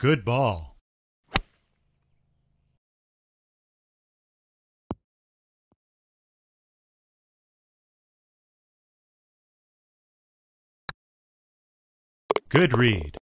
Good ball. Good read.